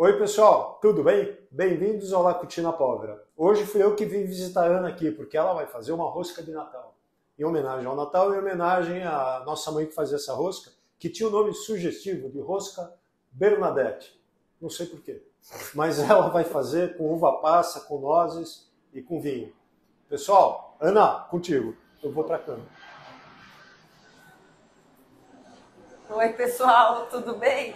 Oi, pessoal, tudo bem? Bem-vindos ao Lacutina Pogra. Hoje fui eu que vim visitar a Ana aqui, porque ela vai fazer uma rosca de Natal. Em homenagem ao Natal e em homenagem à nossa mãe que fazia essa rosca, que tinha o nome sugestivo de rosca Bernadette. Não sei porquê. Mas ela vai fazer com uva passa, com nozes e com vinho. Pessoal, Ana, contigo. Eu vou para a câmera. Oi, pessoal, tudo bem?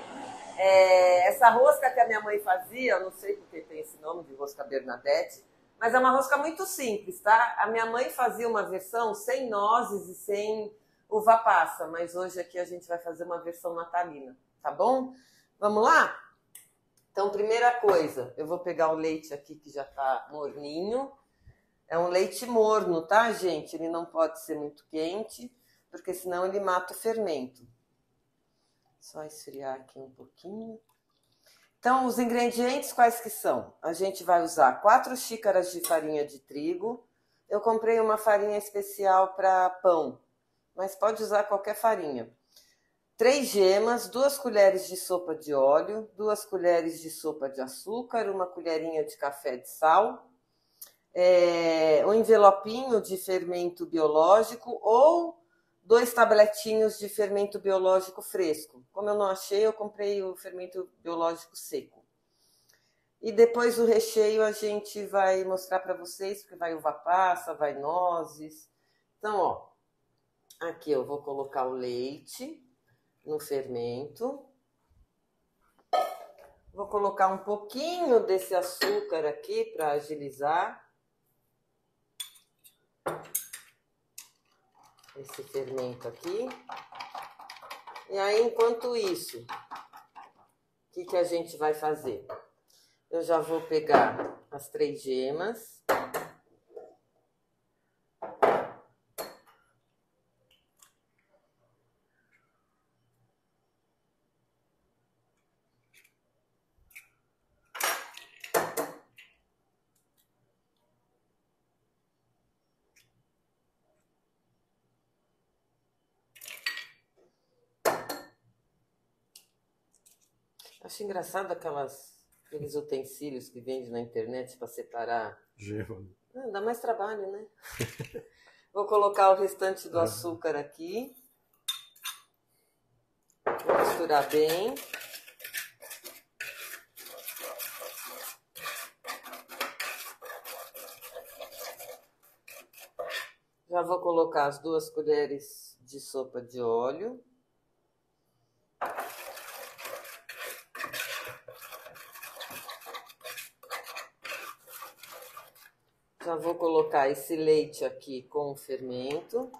É, essa rosca que a minha mãe fazia, não sei porque tem esse nome de rosca Bernadette, mas é uma rosca muito simples, tá? A minha mãe fazia uma versão sem nozes e sem uva passa, mas hoje aqui a gente vai fazer uma versão natalina, tá bom? Vamos lá? Então, primeira coisa, eu vou pegar o leite aqui que já tá morninho. É um leite morno, tá, gente? Ele não pode ser muito quente, porque senão ele mata o fermento. Só esfriar aqui um pouquinho. Então, os ingredientes quais que são? A gente vai usar 4 xícaras de farinha de trigo. Eu comprei uma farinha especial para pão, mas pode usar qualquer farinha. 3 gemas, 2 colheres de sopa de óleo, 2 colheres de sopa de açúcar, uma colherinha de café de sal, é, um envelopinho de fermento biológico ou dois tabletinhos de fermento biológico fresco. Como eu não achei, eu comprei o fermento biológico seco. E depois o recheio a gente vai mostrar para vocês, porque vai uva passa, vai nozes. Então, ó, aqui eu vou colocar o leite no fermento. Vou colocar um pouquinho desse açúcar aqui para agilizar esse fermento aqui. E aí, enquanto isso, o que, que a gente vai fazer? Eu já vou pegar as três gemas. Acho engraçado aquelas, aqueles utensílios que vende na internet para separar. Gema. Ah, dá mais trabalho, né? Vou colocar o restante do açúcar aqui. Vou misturar bem. Já vou colocar as duas colheres de sopa de óleo. Já vou colocar esse leite aqui com o fermento.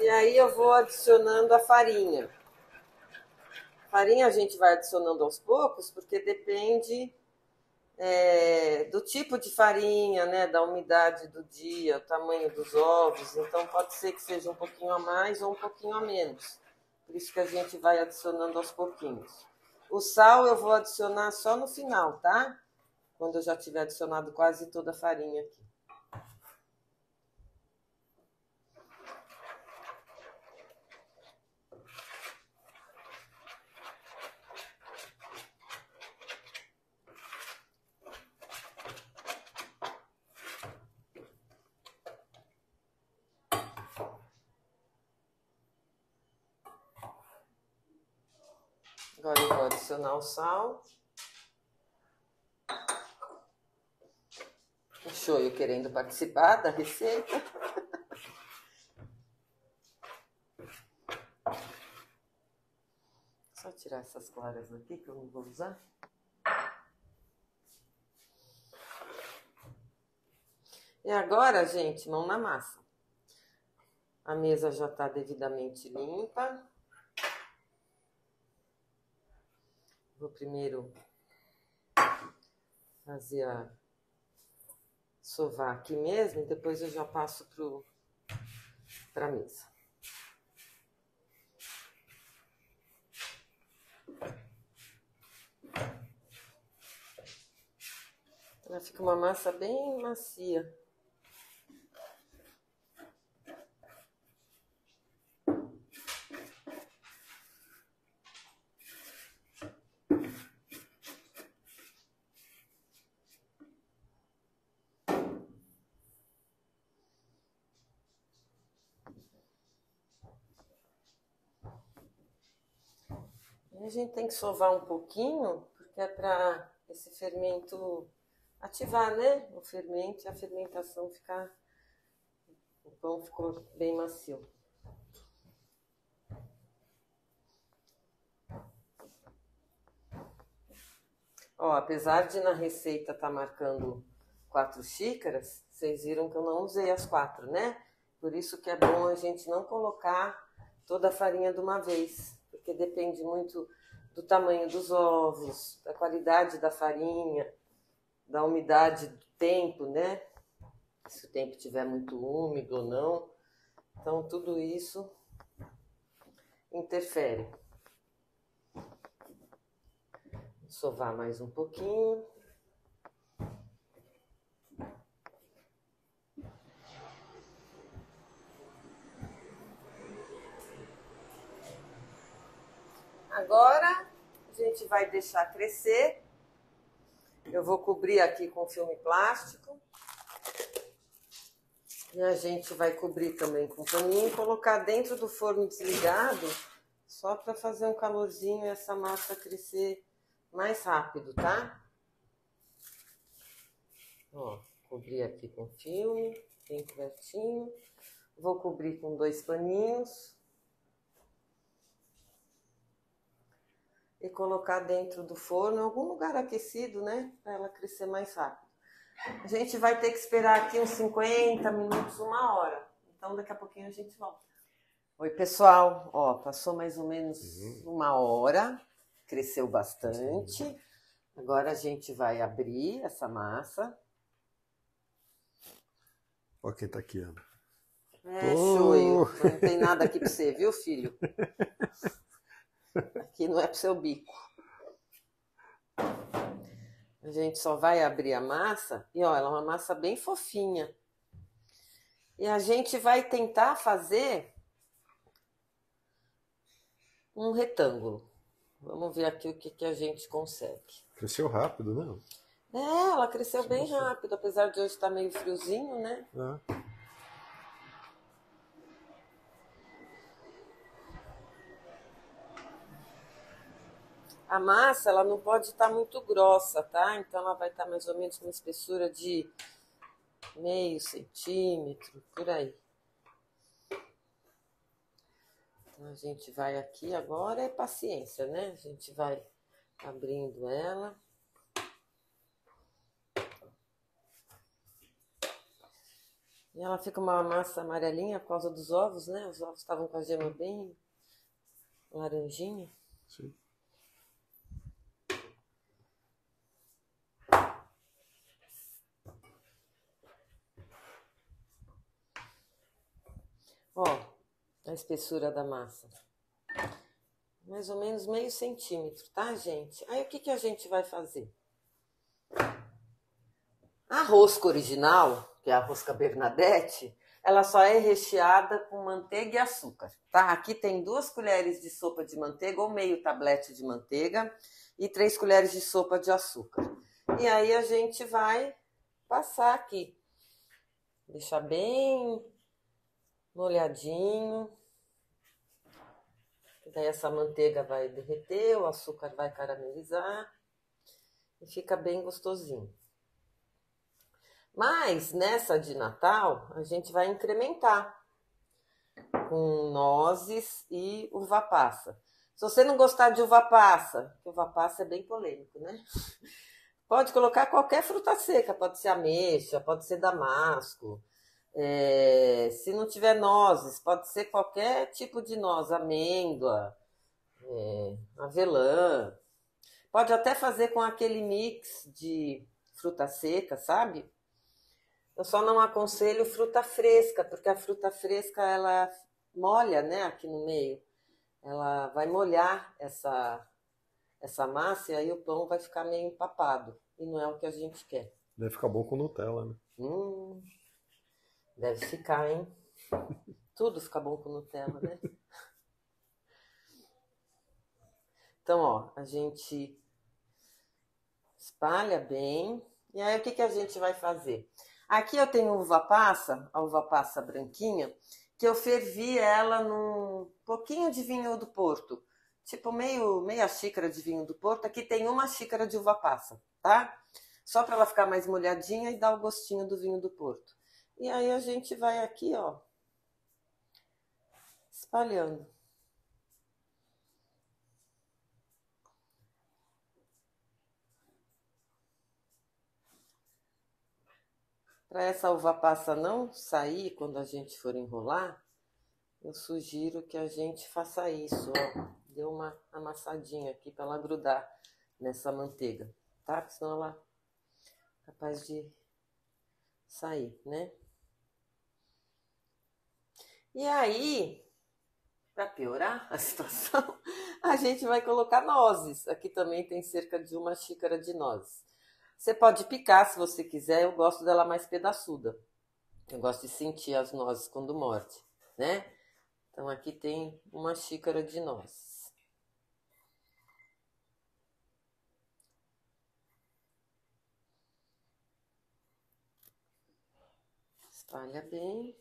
E aí eu vou adicionando a farinha. Farinha a gente vai adicionando aos poucos, porque depende é, do tipo de farinha, né, da umidade do dia, tamanho dos ovos. Então pode ser que seja um pouquinho a mais ou um pouquinho a menos. Por isso que a gente vai adicionando aos pouquinhos. O sal eu vou adicionar só no final, tá? Quando eu já tiver adicionado quase toda a farinha aqui. Agora vou adicionar o sal. O shoyu querendo participar da receita. Só tirar essas claras aqui que eu não vou usar. E agora, gente, mão na massa. A mesa já está devidamente limpa. Vou primeiro fazer a sovar aqui mesmo e depois eu já passo para a mesa. Ela fica uma massa bem macia. A gente tem que sovar um pouquinho, porque é para esse fermento ativar, né? O fermento e a fermentação ficar. O pão ficou bem macio. Ó, apesar de na receita estar tá marcando quatro xícaras, vocês viram que eu não usei as quatro, né? Por isso que é bom a gente não colocar toda a farinha de uma vez, porque depende muito do tamanho dos ovos, da qualidade da farinha, da umidade do tempo, né? Se o tempo estiver muito úmido ou não. Então, tudo isso interfere. Sovar mais um pouquinho. Agora a gente vai deixar crescer. Eu vou cobrir aqui com filme plástico. E a gente vai cobrir também com paninho e colocar dentro do forno desligado, só para fazer um calorzinho e essa massa crescer mais rápido, tá? Ó, cobrir aqui com filme, bem pertinho. Vou cobrir com dois paninhos. E colocar dentro do forno, em algum lugar aquecido, né? Para ela crescer mais rápido. A gente vai ter que esperar aqui uns 50 minutos, uma hora. Então daqui a pouquinho a gente volta. Oi, pessoal. Ó, passou mais ou menos uhum. uma hora, cresceu bastante. Agora a gente vai abrir essa massa. Ó quem tá aqui, Ana. É, oh. Não tem nada aqui pra você, viu, filho? Aqui não é pro seu bico. A gente só vai abrir a massa e ó, ela é uma massa bem fofinha. E a gente vai tentar fazer um retângulo. Vamos ver aqui o que, que a gente consegue. Cresceu rápido, né? É, ela cresceu bem rápido, apesar de hoje estar meio friozinho, né? É. A massa ela não pode estar muito grossa, tá? Então ela vai estar mais ou menos com uma espessura de meio centímetro, por aí. Então a gente vai aqui agora, é paciência, né? A gente vai abrindo ela. E ela fica uma massa amarelinha por causa dos ovos, né? Os ovos estavam com a gema bem laranjinha. Sim. Ó, a espessura da massa. Mais ou menos meio centímetro, tá, gente? Aí o que, que a gente vai fazer? A rosca original, que é a rosca Bernadette, ela só é recheada com manteiga e açúcar, tá? Aqui tem duas colheres de sopa de manteiga ou meio tablete de manteiga e três colheres de sopa de açúcar. E aí a gente vai passar aqui. Deixar bem molhadinho. Daí essa manteiga vai derreter, o açúcar vai caramelizar e fica bem gostosinho. Mas nessa de Natal, a gente vai incrementar com nozes e uva passa. Se você não gostar de uva passa, uva passa é bem polêmico, né? Pode colocar qualquer fruta seca, pode ser ameixa, pode ser damasco, é, se não tiver nozes, pode ser qualquer tipo de noz, amêndoa, é, avelã. Pode até fazer com aquele mix de fruta seca, sabe? Eu só não aconselho fruta fresca, porque a fruta fresca ela molha, né, aqui no meio. Ela vai molhar essa essa massa e aí o pão vai ficar meio empapado. E não é o que a gente quer. Deve ficar bom com Nutella, né? Hum, Deve ficar, hein? Tudo fica bom com Nutella, né? Então, ó, a gente espalha bem. E aí, o que, que a gente vai fazer? Aqui eu tenho uva passa, a uva passa branquinha, que eu fervi ela num pouquinho de vinho do Porto. tipo meio meia xícara de vinho do Porto. Aqui tem uma xícara de uva passa, tá? Só para ela ficar mais molhadinha e dar o gostinho do vinho do Porto. E aí a gente vai aqui, ó, espalhando. Para essa uva passa não sair quando a gente for enrolar, eu sugiro que a gente faça isso, ó. Deu uma amassadinha aqui para ela grudar nessa manteiga, tá? Porque senão ela é capaz de sair, né? E aí, para piorar a situação, a gente vai colocar nozes. Aqui também tem cerca de uma xícara de nozes. Você pode picar se você quiser, eu gosto dela mais pedaçuda. Eu gosto de sentir as nozes quando morde, né? Então aqui tem uma xícara de nozes. Espalha bem.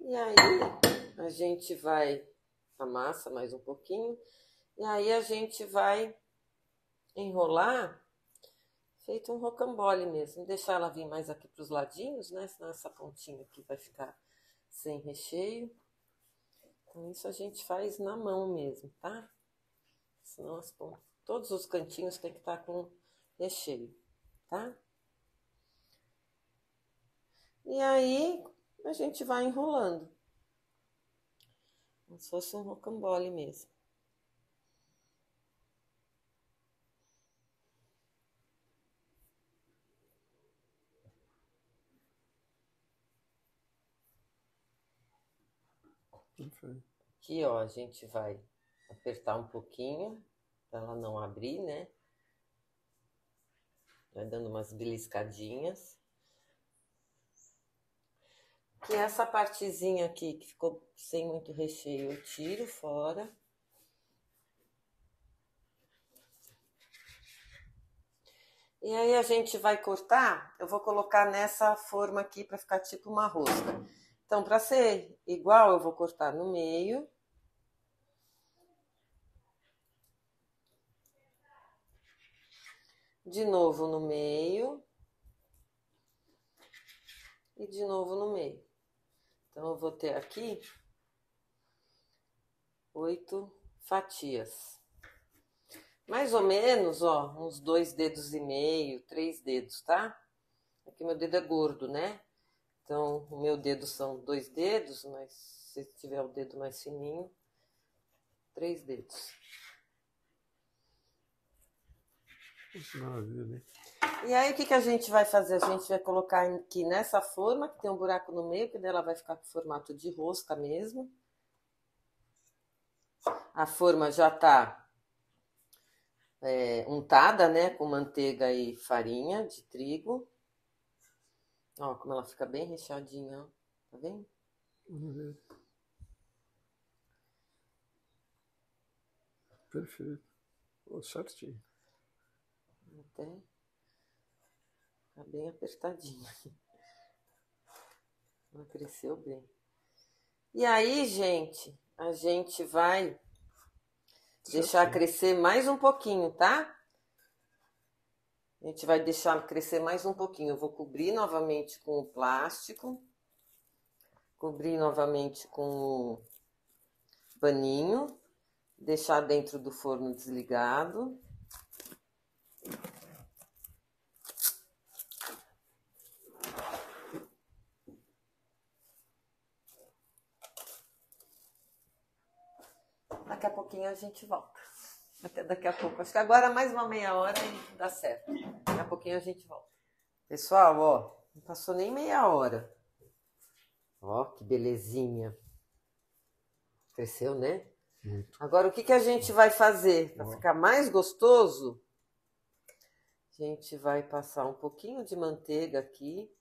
E aí a gente vai amassa mais um pouquinho e aí a gente vai enrolar feito um rocambole mesmo. Deixar ela vir mais aqui para os ladinhos, né? Senão essa pontinha aqui vai ficar sem recheio. Então isso a gente faz na mão mesmo, tá? Senão as pontas, todos os cantinhos tem que estar tá com recheio, tá? E aí a gente vai enrolando. Como se fosse um rocambole mesmo. Aqui, ó, a gente vai apertar um pouquinho para ela não abrir, né? Vai dando umas beliscadinhas. Que essa partezinha aqui que ficou sem muito recheio, eu tiro fora. E aí a gente vai cortar, eu vou colocar nessa forma aqui para ficar tipo uma rosca. Então, para ser igual, eu vou cortar no meio. De novo no meio. E de novo no meio. Então, eu vou ter aqui oito fatias. Mais ou menos, ó, uns dois dedos e meio, três dedos, tá? Aqui meu dedo é gordo, né? Então, o meu dedo são dois dedos, mas se tiver o dedo mais fininho, três dedos. Maravilha. E aí, o que, que a gente vai fazer? A gente vai colocar aqui nessa forma, que tem um buraco no meio, que dela vai ficar com formato de rosca mesmo. A forma já tá é, untada, né, com manteiga e farinha de trigo. Ó, como ela fica bem recheadinha, ó. Tá vendo? Uhum. Perfeito. Oh, certinho. Até tá bem apertadinha. Ela cresceu bem. E aí, gente, a gente vai deixar crescer mais um pouquinho, tá? A gente vai deixar crescer mais um pouquinho. Eu vou cobrir novamente com o plástico. Cobrir novamente com o paninho. Deixar dentro do forno desligado. Daqui a pouquinho a gente volta. Até daqui a pouco. Acho que agora mais uma meia hora e dá certo. Daqui a pouquinho a gente volta. Pessoal, ó, não passou nem meia hora. Ó, que belezinha. Cresceu, né? Muito. Agora, o que, que a gente vai fazer para ficar mais gostoso? A gente vai passar um pouquinho de manteiga aqui.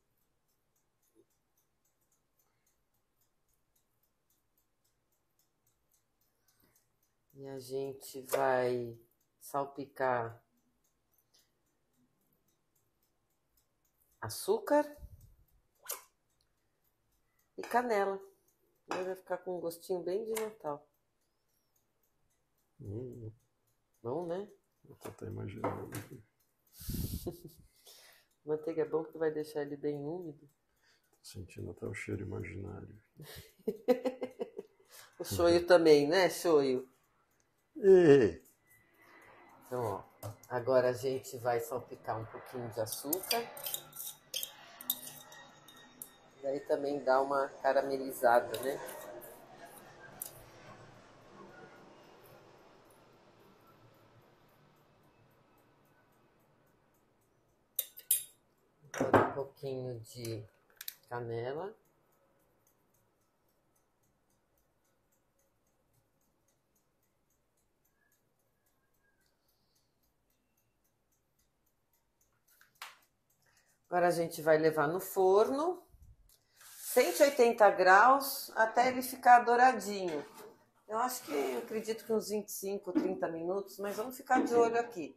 E a gente vai salpicar açúcar e canela. Mas vai ficar com um gostinho bem de Natal. Hum, Bom, né? eu tô até imaginando. aqui. Manteiga é bom porque vai deixar ele bem úmido. Tô sentindo até o cheiro imaginário. O shoyu também, né, shoyu? E Então, ó, agora a gente vai salpicar um pouquinho de açúcar. Daí também dá uma caramelizada, né? Um pouquinho de canela. Agora a gente vai levar no forno, 180 graus, até ele ficar douradinho. Eu acho que, eu acredito que uns 25, 30 minutos, mas vamos ficar de olho aqui.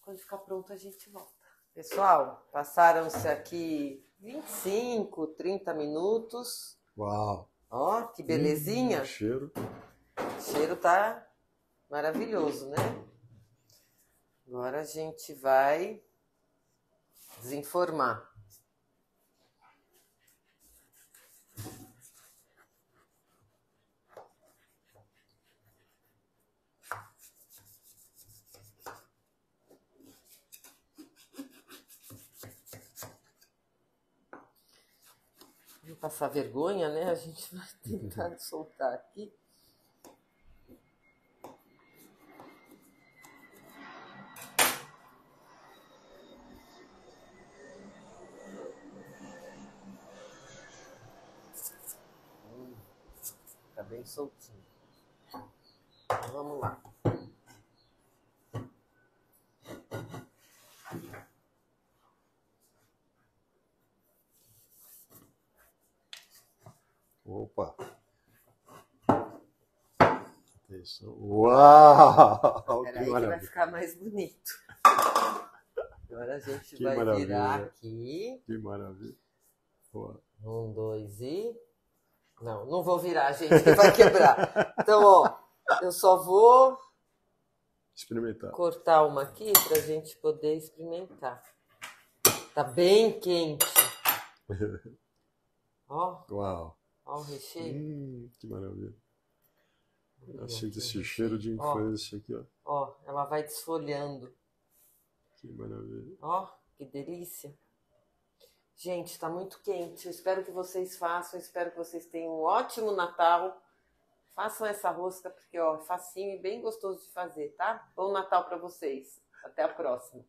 Quando ficar pronto, a gente volta. Pessoal, passaram-se aqui 25, 30 minutos. Uau! Ó, que belezinha. Hum, cheiro. O cheiro tá maravilhoso, né? Agora a gente vai desenformar. Não passar vergonha, né? A gente vai tentar soltar aqui. Fica bem soltinho. Então, vamos lá. Opa! Atenção. Uau! Peraí Que que vai ficar mais bonito. Agora a gente Que vai maravilha. virar aqui. Que maravilha! Boa. Um, dois e. Não, não vou virar, gente, que vai quebrar. Então, ó, eu só vou Experimentar. cortar uma aqui pra gente poder experimentar. Tá bem quente. Ó, Uau! ó o recheio. Hum, que maravilha! Eu Olha sinto esse cheiro de Ó. infância aqui, ó. Ó, ela vai desfolhando. Que maravilha! Ó, que delícia. Gente, tá muito quente. Eu espero que vocês façam. Espero que vocês tenham um ótimo Natal. Façam essa rosca, porque ó, é facinho e bem gostoso de fazer, tá? Bom Natal para vocês. Até a próxima.